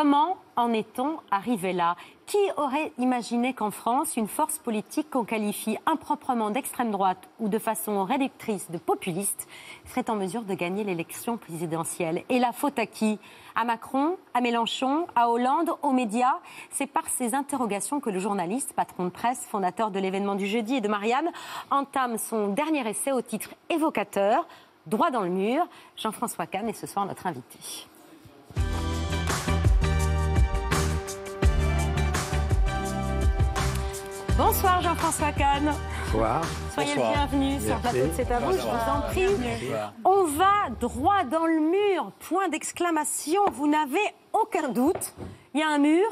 Comment en est-on arrivé là? Qui aurait imaginé qu'en France, une force politique qu'on qualifie improprement d'extrême droite ou de façon réductrice de populiste serait en mesure de gagner l'élection présidentielle? Et la faute à qui? À Macron À Mélenchon À Hollande Aux médias? C'est par ces interrogations que le journaliste, patron de presse, fondateur de l'événement du jeudi et de Marianne, entame son dernier essai au titre évocateur Droit dans le mur. Jean-François Kahn est ce soir notre invité. Bonsoir Jean-François Kahn. Bonsoir. Soyez le bienvenu sur le plateau de C'est à vous, je vous en prie. On va droit dans le mur, point d'exclamation. Vous n'avez aucun doute. Il y a un mur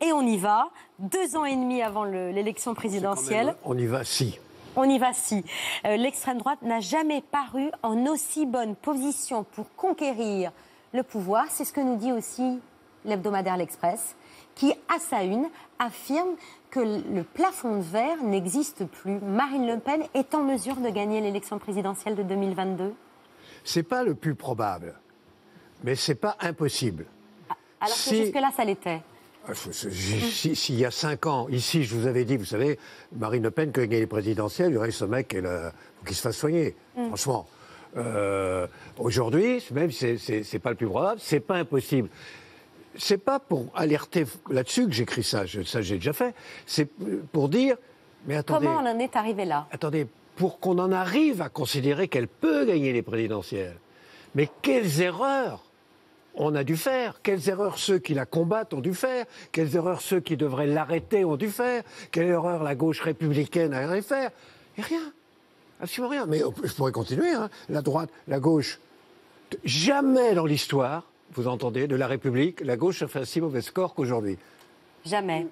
et on y va. Deux ans et demi avant l'élection présidentielle. On y va si. On y va si. Euh, l'extrême droite n'a jamais paru en aussi bonne position pour conquérir le pouvoir. C'est ce que nous dit aussi l'hebdomadaire L'Express, qui, à sa une, affirme que le plafond de verre n'existe plus. Marine Le Pen est en mesure de gagner l'élection présidentielle de 2022 C'est pas le plus probable, mais c'est pas impossible. Ah, alors que jusque-là, ça l'était. Ah, s'il y a cinq ans, ici, je vous avais dit, vous savez, Marine Le Pen, gagne les présidentielles, il y aurait ce mec qui se fasse soigner. Mm. Franchement. Euh, aujourd'hui, même si c'est pas le plus probable, c'est pas impossible c'est pas pour alerter là-dessus que j'écris ça, ça j'ai déjà fait. C'est pour dire, mais attendez. Comment on en est arrivé là? Attendez, pour qu'on en arrive à considérer qu'elle peut gagner les présidentielles. Mais quelles erreurs on a dû faire? Quelles erreurs ceux qui la combattent ont dû faire? Quelles erreurs ceux qui devraient l'arrêter ont dû faire? Quelle erreur la gauche républicaine a dû faire? Et rien. Absolument rien. Mais je pourrais continuer. Hein. La droite, la gauche. Jamais dans l'histoire, vous entendez, de la République, la gauche a fait un si mauvais score qu'aujourd'hui. Jamais.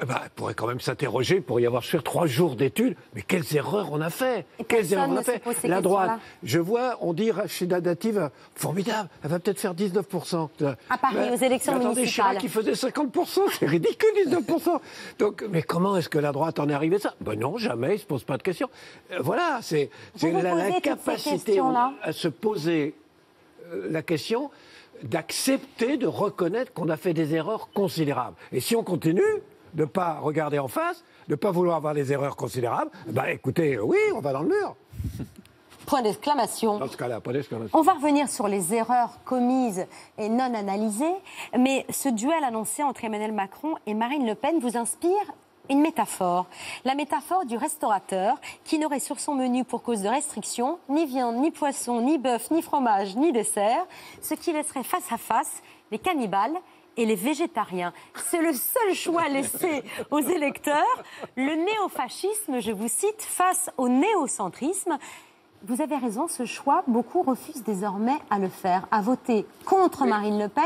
Ben, elle pourrait quand même s'interroger pour y avoir sur trois jours d'études. Mais quelles erreurs on a fait Quelles erreurs on a fait La droite, je vois, on dit Rachida Dati formidable, elle va peut-être faire 19%. À Paris, aux élections mais municipales. Chirac qui faisait 50%, c'est ridicule 19%. Donc, mais comment est-ce que la droite en est arrivée ça? Ben non, jamais, il ne se pose pas de questions. Euh, voilà, c'est l'incapacité à se poser euh, la question d'accepter de reconnaître qu'on a fait des erreurs considérables. Et si on continue de ne pas regarder en face, de ne pas vouloir avoir des erreurs considérables, bah écoutez, oui, on va dans le mur. Point d'exclamation. Dans ce cas-là, point d'exclamation. On va revenir sur les erreurs commises et non analysées, mais ce duel annoncé entre Emmanuel Macron et Marine Le Pen vous inspire une métaphore. La métaphore du restaurateur qui n'aurait sur son menu pour cause de restrictions ni viande, ni poisson, ni bœuf, ni fromage, ni dessert, ce qui laisserait face à face les cannibales et les végétariens. C'est le seul choix laissé aux électeurs. Le néofascisme, je vous cite, face au néocentrisme. Vous avez raison, ce choix, beaucoup refusent désormais à le faire, à voter contre Marine Le Pen,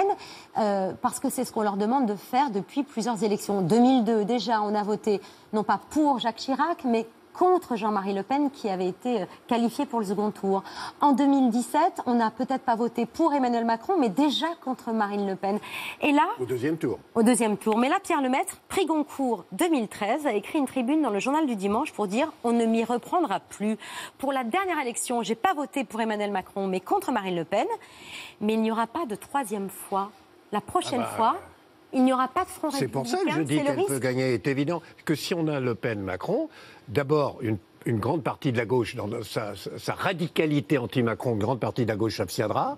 euh, parce que c'est ce qu'on leur demande de faire depuis plusieurs élections. 2002, déjà, on a voté non pas pour Jacques Chirac, mais contre Jean-Marie Le Pen qui avait été euh, qualifié pour le second tour. En 2017, on n'a peut-être pas voté pour Emmanuel Macron, mais déjà contre Marine Le Pen. Et là, au deuxième tour. Au deuxième tour. Mais là, Pierre Lemaître, prix Goncourt 2013, a écrit une tribune dans le journal du dimanche pour dire on ne m'y reprendra plus. Pour la dernière élection, j'ai pas voté pour Emmanuel Macron, mais contre Marine Le Pen. Mais il n'y aura pas de troisième fois. La prochaine ah bah, fois, il n'y aura pas de front C'est pour ça que je dis qu'elle peut gagner. C'est évident que si on a Le Pen-Macron, d'abord, une, grande partie de la gauche, dans sa, radicalité anti-Macron, une grande partie de la gauche s'abstiendra,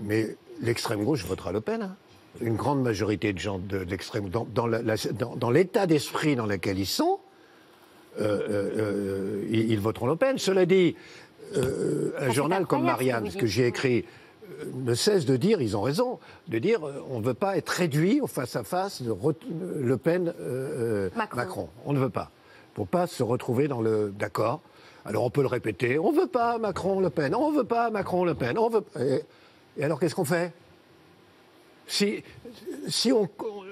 mais l'extrême gauche votera Le Pen. Hein. Une grande majorité de gens de, l'extrême dans, dans l'état d'esprit dans lequel ils sont, euh, euh, euh, ils, voteront Le Pen. Cela dit, un journal comme Marianne, ce que j'ai écrit, ne cesse de dire, ils ont raison, de dire euh, on ne veut pas être réduit au face-à-face de Le Pen-Macron. Euh, on ne veut pas. Pour pas se retrouver dans le d'accord. Alors on peut le répéter, on ne veut pas Macron-Le Pen, on ne veut pas Macron-Le Pen, on veut... Et, et alors qu'est-ce qu'on fait? Si, si on,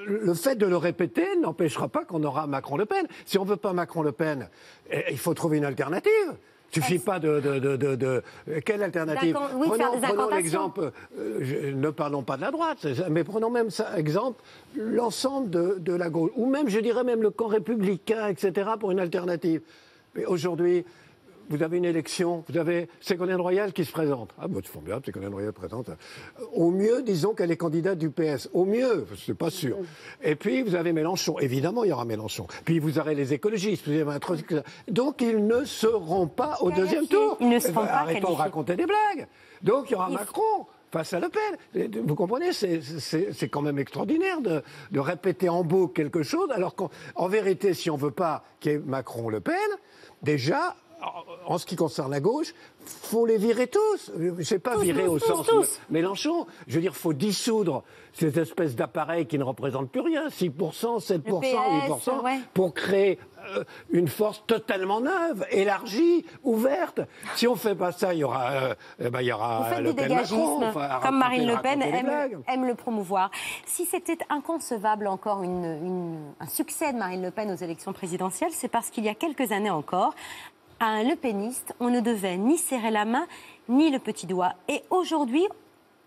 le fait de le répéter n'empêchera pas qu'on aura Macron-Le Pen. Si on ne veut pas Macron-Le Pen, eh, il faut trouver une alternative. Il suffit pas de, de, de, Quelle alternative Prenons, l'exemple, euh, ne parlons pas de la droite, mais prenons même ça, exemple, l'ensemble de, la gauche, ou même, je dirais même, le camp républicain, etc., pour une alternative. Mais aujourd'hui, vous avez une élection, vous avez Ségolène Royal qui se présente. Ah, bah, c'est formidable, Ségolène Royal présente. Au mieux, disons qu'elle est candidate du PS. Au mieux, c'est pas sûr. Et puis, vous avez Mélenchon. Évidemment, il y aura Mélenchon. Puis, vous aurez les écologistes. Vous avez un truc- Donc, ils ne seront pas au deuxième tour. Ils ne seront ben, pas Arrêtons de raconter des blagues. Donc, il y aura Il- Macron face à Le Pen. Vous comprenez, c'est- quand même extraordinaire de, de répéter en boucle quelque chose, alors qu'en en vérité, si on veut pas qu'il y ait Macron-Le Pen, déjà, en- ce qui concerne la gauche, faut les virer tous. Je sais pas Tous, virer tous, au tous, sens. Mélenchon. Je veux dire, faut dissoudre ces espèces d'appareils qui ne représentent plus rien, 6%, 7%, Le PS, 8%, ouais. pour créer euh, une force totalement neuve, élargie, ouverte. Si on fait pas ça, il y aura, euh, eh ben, il y aura Le Pen Macron, enfin, comme Marine Le Pen aime, aime le promouvoir. Si c'était inconcevable encore une- une- un succès de Marine Le Pen aux élections présidentielles, c'est parce qu'il y a quelques années encore, à un Le Peniste, on ne devait ni serrer la main, ni le petit doigt. Et aujourd'hui,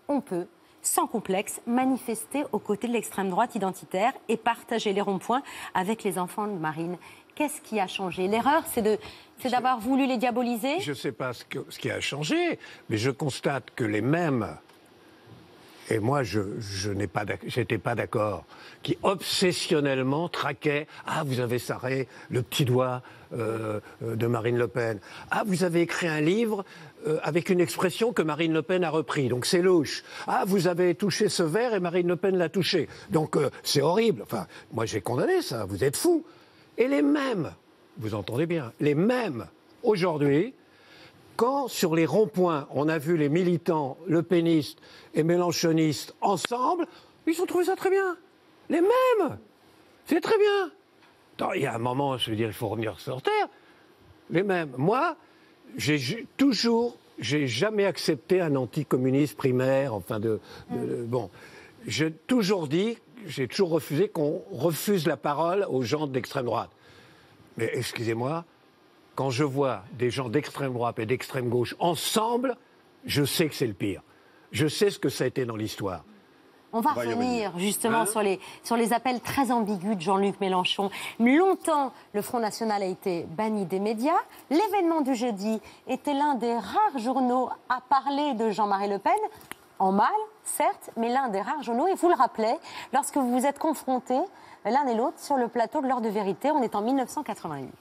on peut, sans complexe, manifester aux côtés de l'extrême droite identitaire et partager les ronds-points avec les enfants de Marine. Qu'est-ce qui a changé? L'erreur, c'est d'avoir voulu les diaboliser? Je ne sais pas ce, ce qui a changé, mais je constate que les mêmes, et moi je, je n'ai pas d'accord, qui obsessionnellement traquaient Ah, vous avez sarré le petit doigt euh, euh, de Marine Le Pen. Ah, vous avez écrit un livre euh, avec une expression que Marine Le Pen a repris, donc c'est louche. Ah, vous avez touché ce verre et Marine Le Pen l'a touché. Donc c'est horrible. Enfin, moi j'ai condamné ça, vous êtes fous. Et les mêmes, vous entendez bien, les mêmes, aujourd'hui, quand sur les ronds-points, on a vu les militants le pénistes et mélenchonistes ensemble, ils ont trouvé ça très bien. Les mêmes. C'est très bien. Attends, Il y a un moment, je veux dire, il faut revenir sur terre. Les mêmes. Moi, j'ai toujours, j'ai jamais accepté un anticommuniste primaire, enfin de, de- de- bon. J'ai toujours dit, j'ai toujours refusé qu'on refuse la parole aux gens d'extrême droite. Mais excusez-moi, quand je vois des gens d'extrême droite et d'extrême gauche ensemble, je sais que c'est le pire. Je sais ce que ça a été dans l'histoire. On va revenir justement Hein sur, les, sur les appels très ambigus de Jean-Luc Mélenchon. Longtemps, le Front National a été banni des médias. L'événement du jeudi était l'un des rares journaux à parler de Jean-Marie Le Pen, en mal, certes, mais l'un des rares journaux. Et vous le rappelez, lorsque vous vous êtes confrontés l'un et l'autre sur le plateau de l'heure de vérité, on est en 1988.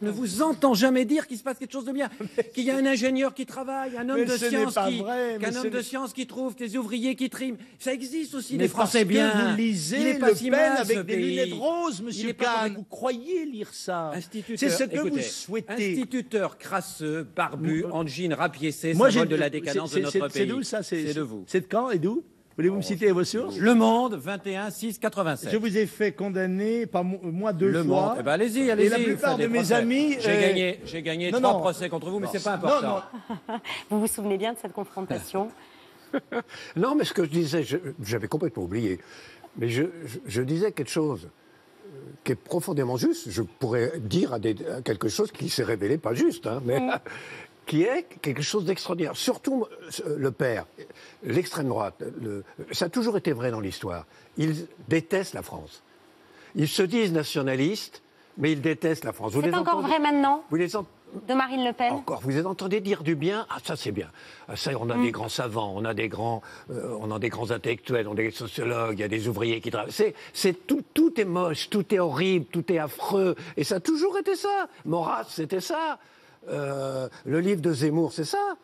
Ne vous entend jamais dire qu'il se passe quelque chose de bien, qu'il y a un ingénieur qui travaille, un homme Mais de science qui, vrai, homme de science qui trouve, des ouvriers qui triment. Ça existe aussi Mais des Français parce bien. que vous Il lisez est pas Le si Pen mal, ce avec des pays. lunettes roses, Il Monsieur Kahn. Vous croyez lire ça C'est ce que écoutez, vous souhaitez. Instituteur crasseux, barbu, en jean, rapiécé, symbole de la décadence c'est- de c'est- notre C'est pays. d'où ça C'est de vous. C'est de quand et d'où Voulez-vous me citer vos sources Le Monde, 21 6 87. Je vous ai fait condamner, pas mo- moi deux le fois. Monde. Eh ben, allez-y, allez-y. Et la plupart de mes procès. amis, J'ai euh, gagné, j'ai gagné non, trois non. procès contre vous, mais c'est pas important. non. Vous vous souvenez bien de cette confrontation? Non, mais ce que je disais, j'avais complètement oublié. Mais je, je- je disais quelque chose euh, qui est profondément juste. Je pourrais dire à, des- à quelque chose qui s'est révélé pas juste, hein, mais qui est quelque chose d'extraordinaire. Surtout euh, le père, l'extrême droite. le- ça a toujours été vrai dans l'histoire. Ils détestent la France. Ils se disent nationalistes, mais ils détestent la France. C'est encore entendez- vrai maintenant Vous les de Marine Le Pen encore, vous les entendez dire du bien Ah, ça c'est bien. Ah, ça, on a Mm. des grands savants, on a des grands, euh, on a des grands intellectuels, on a des sociologues, il y a des ouvriers qui travaillent. C'est tout, tout est moche, tout est horrible, tout est affreux, et ça a toujours été ça. Maurras, c'était ça. Euh, le livre de Zemmour, c'est ça.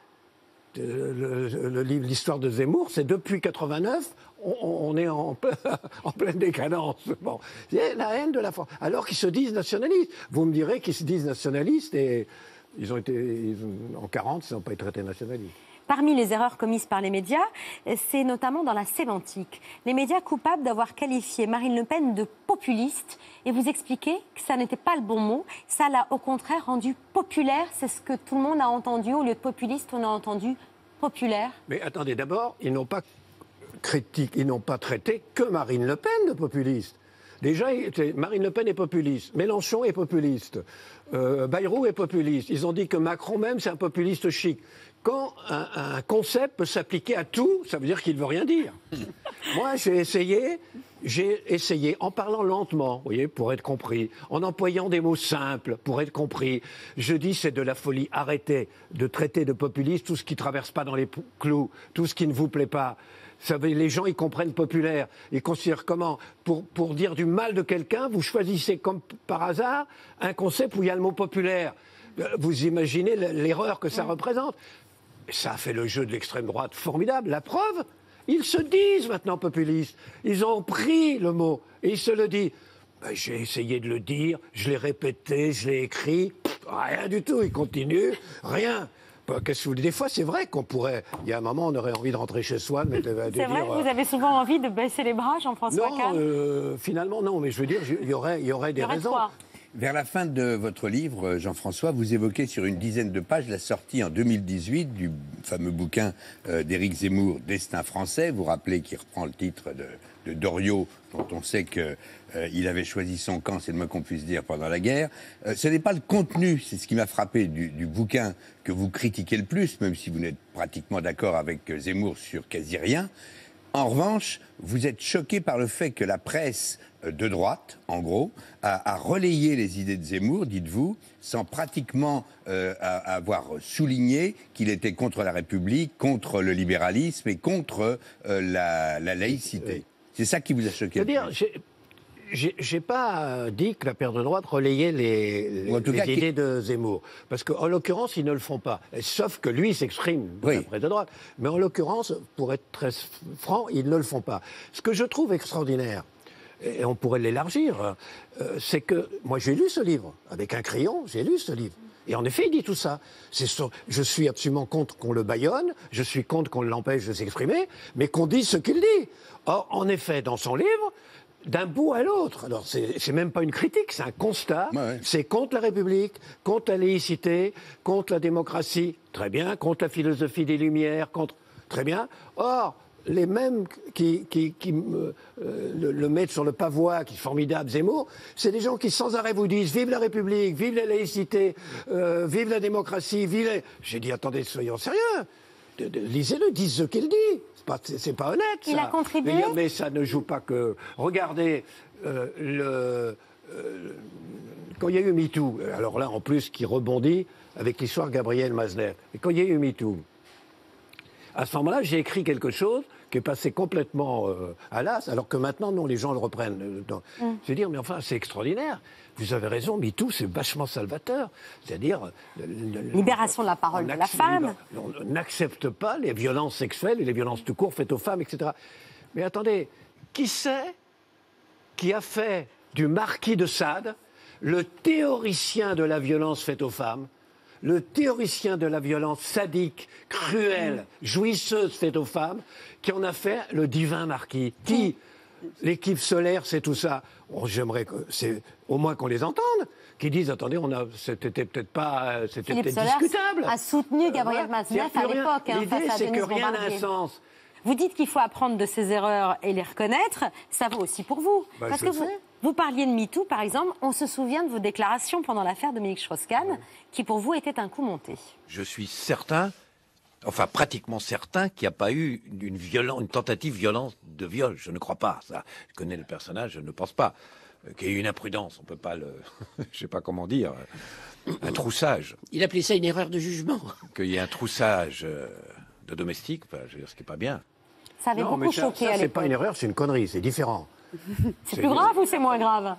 Euh, Le, livre, l'histoire de Zemmour, c'est depuis 89, on, est en, ple- en pleine décadence. Bon, c'est la haine de la France. Alors qu'ils se disent nationalistes. Vous me direz qu'ils se disent nationalistes et ils ont été en 40, ils n'ont pas été traités nationalistes. Parmi les erreurs commises par les médias, c'est notamment dans la sémantique. Les médias coupables d'avoir qualifié Marine Le Pen de populiste et vous expliquez que ça n'était pas le bon mot. Ça l'a au contraire rendu populaire. C'est ce que tout le monde a entendu. Au lieu de populiste, on a entendu populaire. Mais attendez, d'abord, ils n'ont pas critiqué, ils n'ont pas traité que Marine Le Pen de populiste. Déjà, Marine Le Pen est populiste, Mélenchon est populiste, euh, Bayrou est populiste. Ils ont dit que Macron même, c'est un populiste chic. Quand un, un concept peut s'appliquer à tout, ça veut dire qu'il ne veut rien dire. Moi, j'ai essayé, j'ai essayé en parlant lentement, vous voyez, pour être compris, en employant des mots simples pour être compris. Je dis c'est de la folie. Arrêtez de traiter de populiste tout ce qui traverse pas dans les clous, tout ce qui ne vous plaît pas. Savez, les gens, ils comprennent populaire. Ils considèrent comment pour, pour dire du mal de quelqu'un, vous choisissez comme par hasard un concept où il y a le mot populaire. Euh, Vous imaginez l'erreur que ça représente ça a fait le jeu de l'extrême droite formidable. La preuve, ils se disent maintenant populistes. Ils ont pris le mot et ils se le disent. Ben, J'ai essayé de le dire, je l'ai répété, je l'ai écrit. Pff, rien du tout, ils continuent, rien. Ben, Qu'est-ce que vous Des fois, c'est vrai qu'on pourrait. Il y a un moment, on aurait envie de rentrer chez soi, mais de, de C'est vrai, euh, vous avez souvent envie de baisser les bras, Jean-François non, euh, finalement, non, mais je veux dire, il y aurait, il y aurait des y aurait raisons. Vers la fin de votre livre, Jean-François, vous évoquez sur une dizaine de pages la sortie en 2018 du fameux bouquin euh, d'Éric Zemmour, Destin français. Vous rappelez qu'il reprend le titre de, de Doriot, dont on sait que euh, avait choisi son camp, c'est le moins qu'on puisse dire, pendant la guerre. Euh, ce n'est pas le contenu, c'est ce qui m'a frappé du, du bouquin que vous critiquez le plus, même si vous n'êtes pratiquement d'accord avec Zemmour sur quasi rien. En revanche, vous êtes choqué par le fait que la presse euh, de droite, en gros, a, a relayé les idées de Zemmour, dites-vous, sans pratiquement euh, avoir souligné qu'il était contre la République, contre le libéralisme et contre euh, la, la laïcité. C'est ça qui vous a choqué. J'ai- pas euh, dit que la paire de droite relayait les, cas, idées de Zemmour. Parce qu'en l'occurrence, ils ne le font pas. Sauf que lui s'exprime de Oui. la paire de droite. Mais en l'occurrence, pour être très franc, ils ne le font pas. Ce que je trouve extraordinaire, et on pourrait l'élargir, euh, c'est que moi j'ai lu ce livre, avec un crayon, j'ai lu ce livre. Et en effet, il dit tout ça. Son- je suis absolument contre qu'on le baïonne, je suis contre qu'on l'empêche de s'exprimer, mais qu'on dise ce qu'il dit. Or, en effet, dans son livre, d'un bout à l'autre, alors c'est même pas une critique, c'est un constat, Ouais, c'est contre la République, contre la laïcité, contre la démocratie, très bien, contre la philosophie des Lumières, contre... Très bien. Or, les mêmes qui, qui, qui me, euh, le, le mettent sur le pavois, qui est formidable, Zemmour, c'est des gens qui sans arrêt vous disent vive la République, vive la laïcité, euh, vive la démocratie, vive. J'ai dit attendez, soyons sérieux. Lisez-le, dites ce qu'il dit. C'est pas, honnête. Il ça. a contribué Mais, mais ça ne joue pas que. Regardez euh, le euh, quand il y a eu MeToo, alors là en plus qui rebondit avec l'histoire Gabriel Mazner, et quand il y a eu MeToo, à ce moment-là, j'ai écrit quelque chose qui est passé complètement euh, à l'as, alors que maintenant, non, les gens le reprennent. euh, Mm. Je veux dire, mais enfin, c'est extraordinaire. Vous avez raison, MeToo, c'est vachement salvateur. C'est-à-dire... Libération de la parole de la femme. On n'accepte pas les violences sexuelles et les violences tout court faites aux femmes, etc. Mais attendez, qui c'est qui a fait du marquis de Sade le théoricien de la violence faite aux femmes, le théoricien de la violence sadique, cruelle, jouisseuse faite aux femmes, qui en a fait le divin marquis. Qui L'équipe solaire, c'est tout ça. Oh, J'aimerais que c'est au moins qu'on les entende, qui disent attendez, on a, c'était peut-être pas, euh, c'était peut-être discutable. a soutenu Gabriel Euh, voilà. Matzneff C'est-à-dire à l'époque, hein, L'idée, c'est que rien n'a un sens. Vous dites qu'il faut apprendre de ses erreurs et les reconnaître. Ça vaut aussi pour vous. Bah, Parce que vous. Vous parliez de MeToo, par exemple. On se souvient de vos déclarations pendant l'affaire Dominique Strauss-Kahn, qui pour vous était un coup monté. je suis certain, enfin pratiquement certain, qu'il n'y a pas eu une, tentative violente de viol. Je ne crois pas ça. Je connais le personnage, je ne pense pas. Euh, Qu'il y ait eu une imprudence, on peut pas le, je sais pas comment dire, euh, un troussage. Il appelait ça une erreur de jugement. Qu'il y ait un troussage euh, de domestique, enfin, je veux dire, ce qui n'est pas bien. Ça avait Non, mais beaucoup ça, choqué ça, à c'est pas une erreur, c'est une connerie, c'est différent. C'est plus grave ou c'est moins grave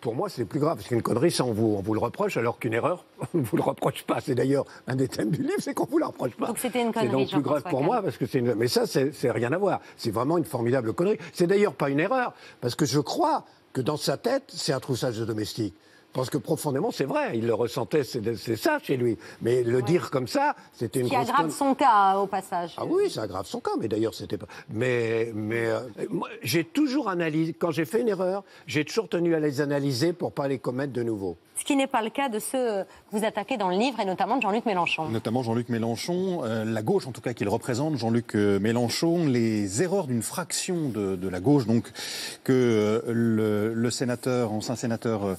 Pour moi, c'est plus grave, parce qu'une connerie, ça, on vous, on vous le reproche, alors qu'une erreur, on ne vous le reproche pas. C'est d'ailleurs un des thèmes du livre, c'est qu'on vous la reproche pas. Donc c'était une C'est connerie, donc plus grave pour moi, parce que c'est une... Mais ça, c'est c'est rien à voir. C'est vraiment une formidable connerie. C'est d'ailleurs pas une erreur, parce que je crois que dans sa tête, c'est un troussage de domestique. Parce que profondément, c'est vrai, il le ressentait, c'est ça chez lui. Mais le dire comme ça, c'était une Qui grosse aggrave son cas, au passage. ah oui, ça aggrave son cas, mais d'ailleurs, c'était pas. Mais, mais euh, moi, j'ai toujours analysé, quand j'ai fait une erreur, j'ai toujours tenu à les analyser pour pas les commettre de nouveau. Ce qui n'est pas le cas de ceux que vous attaquez dans le livre, et notamment de Jean-Luc Mélenchon. notamment Jean-Luc Mélenchon, euh, la gauche en tout cas qu'il représente, Jean-Luc euh, Mélenchon, les erreurs d'une fraction de, de la gauche, donc que euh, le, le sénateur, ancien sénateur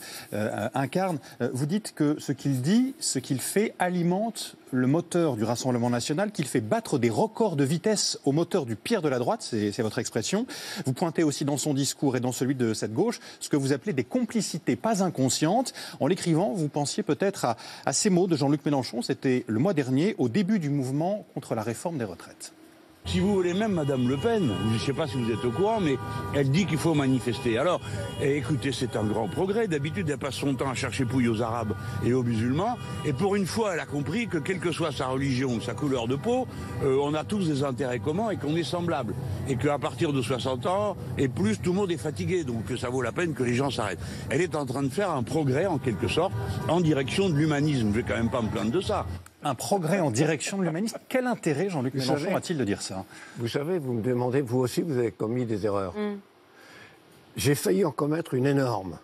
euh, incarne. Euh, Vous dites que ce qu'il dit, ce qu'il fait, alimente le moteur du Rassemblement national, qu'il fait battre des records de vitesse au moteur du pire de la droite, c'est votre expression. Vous pointez aussi dans son discours et dans celui de cette gauche ce que vous appelez des complicités pas inconscientes. En l'écrivant, vous pensiez peut-être à ces mots de Jean-Luc Mélenchon, c'était le mois dernier, au début du mouvement contre la réforme des retraites. Si vous voulez même Madame Le Pen, je ne sais pas si vous êtes au courant, mais elle dit qu'il faut manifester. Alors, eh, écoutez, c'est un grand progrès. D'habitude, elle passe son temps à chercher pouille aux Arabes et aux musulmans. Et pour une fois, elle a compris que quelle que soit sa religion ou sa couleur de peau, euh, on a tous des intérêts communs et qu'on est semblables. Et qu'à partir de 60 ans et plus, tout le monde est fatigué. Donc que ça vaut la peine que les gens s'arrêtent. Elle est en train de faire un progrès, en quelque sorte, en direction de l'humanisme. Je vais quand même pas me plaindre de ça. Un progrès en direction de l'humanisme. Quel intérêt Jean-Luc Mélenchon savez- a-t-il de dire ça? Vous savez, vous me demandez, vous aussi, vous avez commis des erreurs. J'ai failli en commettre une énorme.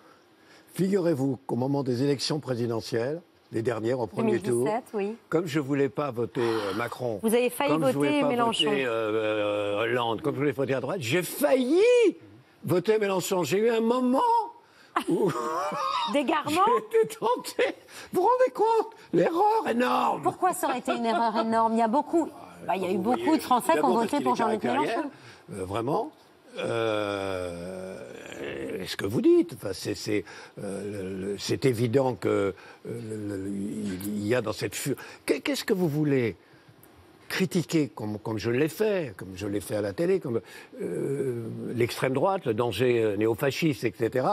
Figurez-vous qu'au moment des élections présidentielles, les dernières, au premier 2017, tour, oui. comme je voulais pas voter euh, Macron, Vous avez failli comme je voter voulais pas Mélenchon. voter, euh, euh, Hollande, comme je voulais voter à droite, j'ai failli voter Mélenchon. J'ai eu un moment D'égarement j'ai été tenté. Vous vous rendez compte? L'erreur énorme. Pourquoi ça aurait été une erreur énorme? Il y a beaucoup, bah, il y a eu beaucoup de Français qui ont voté pour qu'il Jean-Luc Mélenchon. euh, vraiment. Euh, ce que vous dites, enfin, c'est, c'est, euh, c'est évident que euh, y a dans cette. Qu'est-ce que vous voulez? Critiquer comme, comme je l'ai fait, comme je l'ai fait à la télé, comme euh, l'extrême droite, le danger euh, néofasciste, etc.,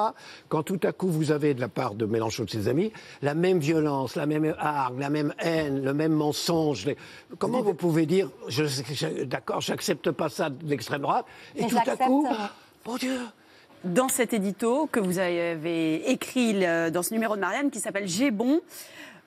quand tout à coup vous avez de la part de Mélenchon et de ses amis la même violence, la même hargne, la même haine, le même mensonge. les- Comment vous pouvez dire, je, je- d'accord, j'accepte pas ça de l'extrême droite, et tout à coup, euh, mon Dieu, dans cet édito que vous avez écrit dans ce numéro de Marianne qui s'appelle J'ai bon.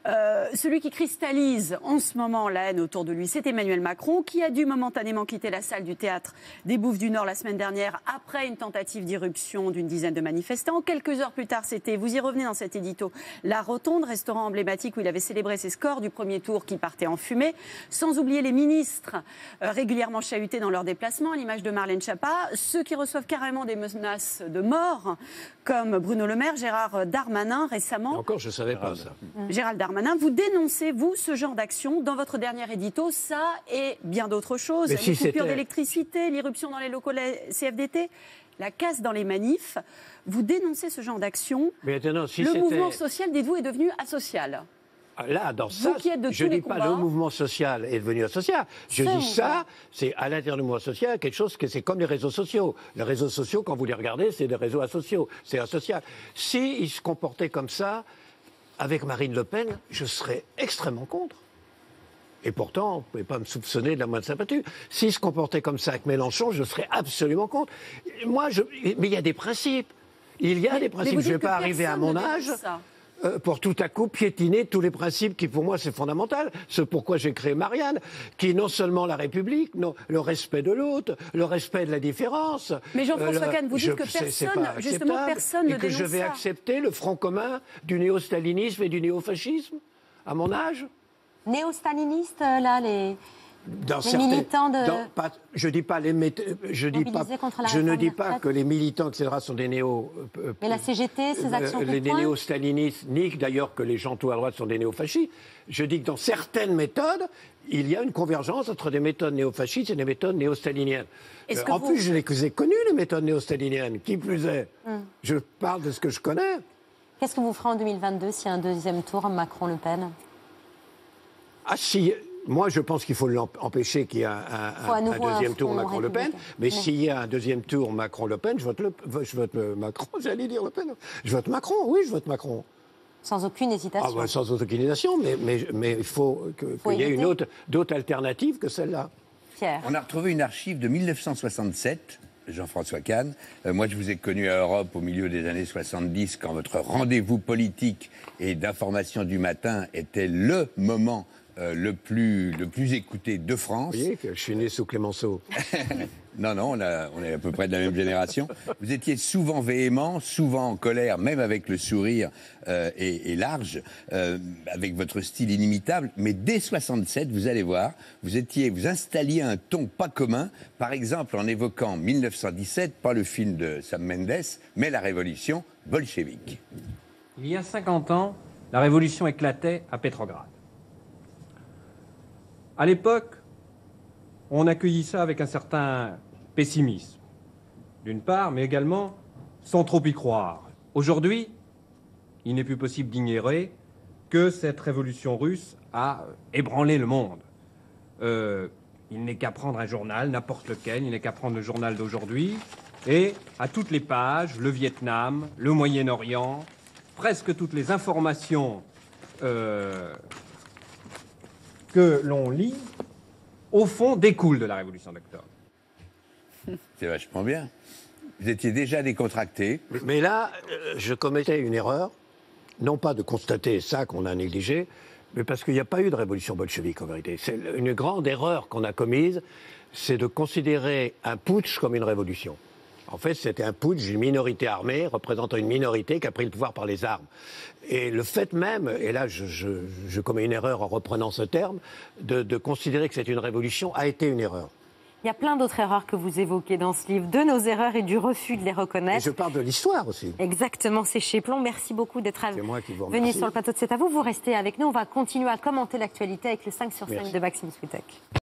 Euh, celui qui cristallise en ce moment la haine autour de lui, c'est Emmanuel Macron, qui a dû momentanément quitter la salle du théâtre des Bouffes du Nord la semaine dernière après une tentative d'irruption d'une dizaine de manifestants. Quelques heures plus tard, c'était, vous y revenez dans cet édito, la Rotonde, restaurant emblématique où il avait célébré ses scores du premier tour qui partait en fumée, sans oublier les ministres euh, régulièrement chahutés dans leurs déplacements, à l'image de Marlène Schiappa, ceux qui reçoivent carrément des menaces de mort, comme Bruno Le Maire, Gérard Darmanin Et récemment. encore, je savais pas ça. Gérald Darmanin, vous dénoncez, vous, ce genre d'action dans votre dernier édito, ça et bien d'autres choses. Mais les si coupures d'électricité, l'irruption dans les locaux de la CFDT, la casse dans les manifs. Vous dénoncez ce genre d'action. Si le mouvement social, dites-vous, est devenu asocial. Ah, Là, dans ça, je tous dis pas le mouvement social est devenu asocial. Je dis ça, c'est à l'intérieur du mouvement social quelque chose que c'est comme les réseaux sociaux. Les réseaux sociaux, quand vous les regardez, c'est des réseaux asociaux, c'est asocial. Si ils se comportaient comme ça avec Marine Le Pen, je serais extrêmement contre. Et pourtant, vous ne pouvez pas me soupçonner de la moindre sympathie. S'ils se comportaient comme ça avec Mélenchon, je serais absolument contre. Moi, je... mais il y a des principes. Il y a des principes. Je ne vais pas arriver à mon âge ça. Euh, pour tout à coup piétiner tous les principes qui, pour moi, c'est fondamental. C'est pourquoi j'ai créé Marianne, qui est non seulement la République, non, le respect de l'autre, le respect de la différence. Euh, Mais Jean-François le- Kahn, vous dites je- que c'est- c'est personne, justement, personne et ne que je vais ça. accepter le front commun du néo-stalinisme et du néofascisme à mon âge. Néo-stalinistes, euh, là, les. Dans Les militants de- dans- pas- je dis pas les méta- je dis pas, Mobilisés contre la je ne dis pas que les militants etc sont des néo. euh, Mais la CGT, euh, actions coup de les poing néo-stalinistes, ni d'ailleurs que les gens tout à droite sont des néofascistes. Je dis que dans certaines méthodes, il y a une convergence entre des méthodes néofascistes et des méthodes néo-staliniennes. Euh, en vous- plus, je les ai connues, les méthodes néo-staliniennes. Qui plus est, Hmm. je parle de ce que je connais. Qu'est-ce que vous ferez en 2022 s'il y a un deuxième tour Macron-Le Pen? Ah si, moi je pense qu'il faut empêcher qu'il y ait un, deuxième tour Macron-Le Pen. Mais s'il y a un deuxième tour Macron-Le Pen, je vote, le, je vote Macron, j'allais dire Le Pen. Je vote Macron, oui, je vote Macron. Sans aucune Ah, hésitation. bah, sans aucune hésitation, mais, mais, mais il faut qu'il y ait une autre, d'autres alternatives que celle-là. Pierre. On a retrouvé une archive de 1967, Jean-François Kahn. Euh, moi, je vous ai connu à Europe au milieu des années 70, quand votre rendez-vous politique et d'information du matin était le moment euh, le, plus, le plus écouté de France. Vous voyez que je suis né sous Clémenceau. Non, non, on, a- on est à peu près de la même génération. Vous étiez souvent véhément, souvent en colère, même avec le sourire euh, et, et large, euh, avec votre style inimitable. Mais dès 67, vous allez voir, vous étiez, vous installiez un ton pas commun. Par exemple, en évoquant 1917, pas le film de Sam Mendes, mais la révolution bolchevique. Il y a 50 ans, la révolution éclatait à Pétrograd. À l'époque, on accueillit ça avec un certain pessimisme, d'une part, mais également sans trop y croire. Aujourd'hui, il n'est plus possible d'ignorer que cette révolution russe a ébranlé le monde. Euh, il n'est qu'à prendre un journal, n'importe lequel, il n'est qu'à prendre le journal d'aujourd'hui, et à toutes les pages, le Vietnam, le Moyen-Orient, presque toutes les informations euh, que l'on lit, au fond, découlent de la révolution d'octobre. C'est vachement bien. Vous étiez déjà décontracté. Mais là, euh, je commettais une erreur, non pas de constater ça qu'on a négligé, mais parce qu'il n'y a pas eu de révolution bolchevique en vérité. C'est une grande erreur qu'on a commise, c'est de considérer un putsch comme une révolution. En fait, c'était un putsch d'une minorité armée représentant une minorité qui a pris le pouvoir par les armes. Et le fait même, et là je, je- je commets une erreur en reprenant ce terme, de, de considérer que c'est une révolution a été une erreur. Il y a plein d'autres erreurs que vous évoquez dans ce livre, de nos erreurs et du refus de les Et reconnaître. je parle de l'histoire aussi. Exactement, c'est chez Plomb. Merci beaucoup d'être venu sur le plateau de C'est à vous. Vous restez avec nous. On va continuer à commenter l'actualité avec le 5 sur 5 Merci. de Maxime Switek.